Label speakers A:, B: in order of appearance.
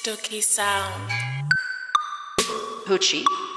A: Stooky Sound.
B: Hoochie.